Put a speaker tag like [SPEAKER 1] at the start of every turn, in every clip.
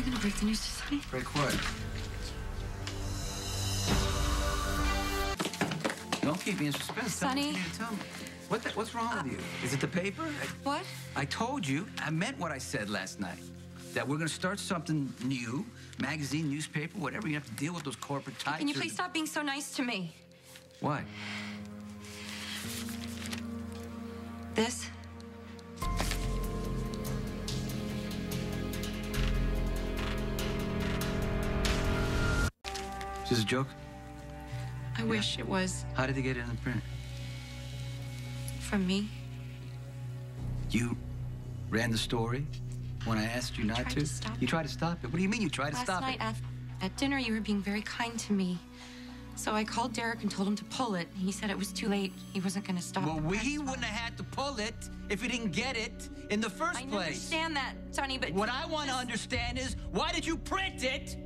[SPEAKER 1] the news to Sonny?
[SPEAKER 2] Very quiet. Don't keep me in suspense. What
[SPEAKER 1] Sonny?
[SPEAKER 2] you to tell me. What the, what's wrong with you? Uh, Is it the paper?
[SPEAKER 1] What?
[SPEAKER 2] I told you, I meant what I said last night. That we're gonna start something new, magazine, newspaper, whatever. You have to deal with those corporate types.
[SPEAKER 1] Can you please stop being so nice to me?
[SPEAKER 2] Why?
[SPEAKER 1] This?
[SPEAKER 2] This a joke?
[SPEAKER 1] I wish it was
[SPEAKER 2] How did they get it in the print?
[SPEAKER 1] from me.
[SPEAKER 2] You ran the story when I asked you not
[SPEAKER 1] tried
[SPEAKER 2] to?
[SPEAKER 1] to stop
[SPEAKER 2] you tried to stop it? What do you mean you tried to
[SPEAKER 1] Last
[SPEAKER 2] stop
[SPEAKER 1] night
[SPEAKER 2] it?
[SPEAKER 1] at, at dinner, you were being very kind to me. So I called Derek and told him to pull it. He said it was too late. He wasn't going to stop.
[SPEAKER 2] Well, we wouldn't have had to pull it if he didn't get it in the first
[SPEAKER 1] I
[SPEAKER 2] place.
[SPEAKER 1] understand that, Sonny, but
[SPEAKER 2] What I want to understand is why did you print it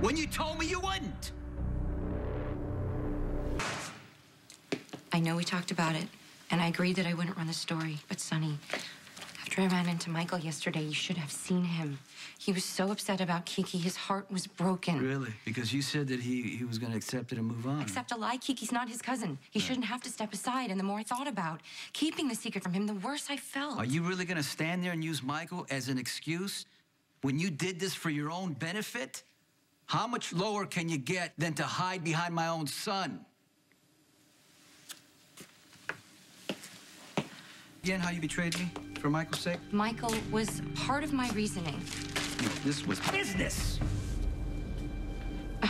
[SPEAKER 2] when you told me you wouldn't?
[SPEAKER 1] I know we talked about it, and I agreed that I wouldn't run the story. But Sonny, after I ran into Michael yesterday, you should have seen him. He was so upset about Kiki, his heart was broken.
[SPEAKER 2] Really? Because you said that he, he was going to accept it and move on.
[SPEAKER 1] Except a lie, Kiki's not his cousin. He shouldn't have to step aside. And the more I thought about keeping the secret from him, the worse I felt.
[SPEAKER 2] Are you really going to stand there and use Michael as an excuse when you did this for your own benefit? How much lower can you get than to hide behind my own son? Again, how you betrayed me for Michael's sake?
[SPEAKER 1] Michael was part of my reasoning.
[SPEAKER 2] This was business.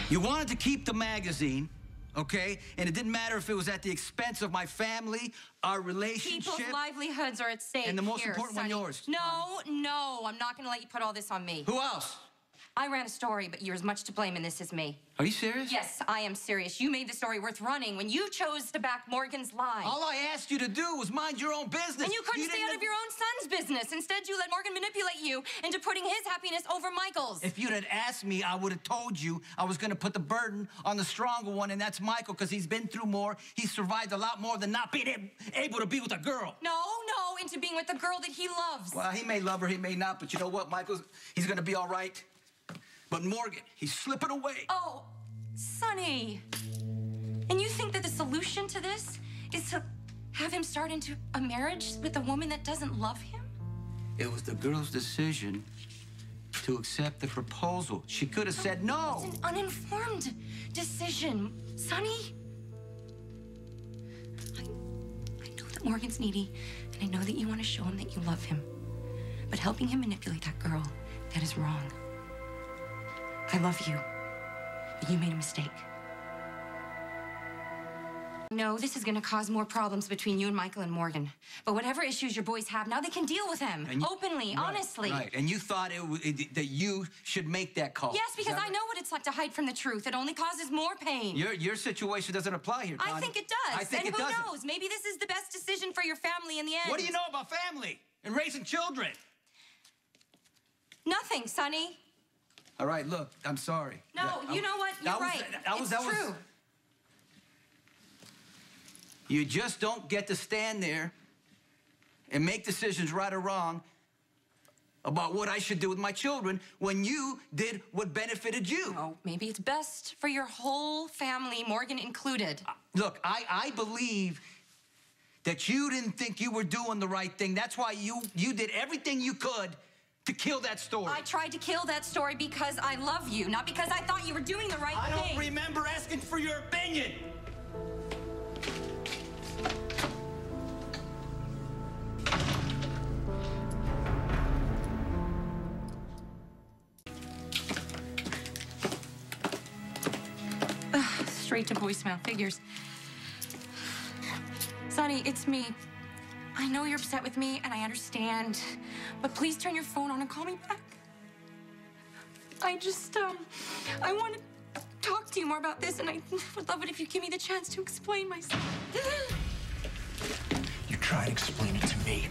[SPEAKER 2] You wanted to keep the magazine, okay? And it didn't matter if it was at the expense of my family, our relationship.
[SPEAKER 1] People's livelihoods are at stake.
[SPEAKER 2] And the most
[SPEAKER 1] here,
[SPEAKER 2] important one, yours.
[SPEAKER 1] No, no, I'm not going to let you put all this on me.
[SPEAKER 2] Who else?
[SPEAKER 1] I ran a story, but you're as much to blame in this as me.
[SPEAKER 2] Are you serious?
[SPEAKER 1] Yes, I am serious. You made the story worth running when you chose to back Morgan's lie.
[SPEAKER 2] All I asked you to do was mind your own business.
[SPEAKER 1] and you couldn't stay out of your own son's business. Instead, you let Morgan manipulate you into putting his happiness over Michael's.
[SPEAKER 2] If you'd had asked me, I would have told you I was going to put the burden on the stronger one, and that's Michael, because he's been through more. He's survived a lot more than not being able to be with a girl.
[SPEAKER 1] no, no, into being with the girl that he loves.
[SPEAKER 2] Well, he may love her, he may not, but you know what, Michael's he's going to be all right. But Morgan, he's slipping away.
[SPEAKER 1] Oh, Sonny. And you think that the solution to this is to have him start into a marriage with a woman that doesn't love him?
[SPEAKER 2] It was the girl's decision to accept the proposal. She could have said no.
[SPEAKER 1] It's an uninformed decision, Sonny. I, I know that Morgan's needy, and I know that you want to show him that you love him. But helping him manipulate that girl, that is wrong. I love you, but you made a mistake. No, this is going to cause more problems between you and Michael and Morgan. But whatever issues your boys have, now they can deal with them.
[SPEAKER 2] You-
[SPEAKER 1] Openly,
[SPEAKER 2] Right,
[SPEAKER 1] honestly.
[SPEAKER 2] Right, and you thought it, it, that you should make that call.
[SPEAKER 1] Yes, because I
[SPEAKER 2] right?
[SPEAKER 1] know what it's like to hide from the truth. It only causes more pain.
[SPEAKER 2] Your, your situation doesn't apply here,
[SPEAKER 1] I think it does.
[SPEAKER 2] I think
[SPEAKER 1] and
[SPEAKER 2] it
[SPEAKER 1] who
[SPEAKER 2] doesn't.
[SPEAKER 1] knows? Maybe this is the best decision for your family in the end.
[SPEAKER 2] What do you know about family and raising children?
[SPEAKER 1] Nothing, Sonny.
[SPEAKER 2] All right, look, I'm sorry.
[SPEAKER 1] No,
[SPEAKER 2] That-
[SPEAKER 1] you know what? You're
[SPEAKER 2] that was-
[SPEAKER 1] right.
[SPEAKER 2] that was-
[SPEAKER 1] it's
[SPEAKER 2] that was-
[SPEAKER 1] true.
[SPEAKER 2] You just don't get to stand there and make decisions right or wrong about what I should do with my children when you did what benefited you.
[SPEAKER 1] Oh, maybe it's best for your whole family, Morgan included.
[SPEAKER 2] Uh, look, I, I believe that you didn't think you were doing the right thing. That's why you, you did everything you could to kill that story.
[SPEAKER 1] I tried to kill that story because I love you, not because I thought you were doing the right
[SPEAKER 2] I
[SPEAKER 1] thing.
[SPEAKER 2] I don't remember asking for your opinion.
[SPEAKER 1] Straight to voicemail figures. Sonny, it's me. I know you're upset with me, and I understand, but please turn your phone on and call me back. I just, um, I want to talk to you more about this, and I would love it if you give me the chance to explain myself.
[SPEAKER 3] You try and explain it to me.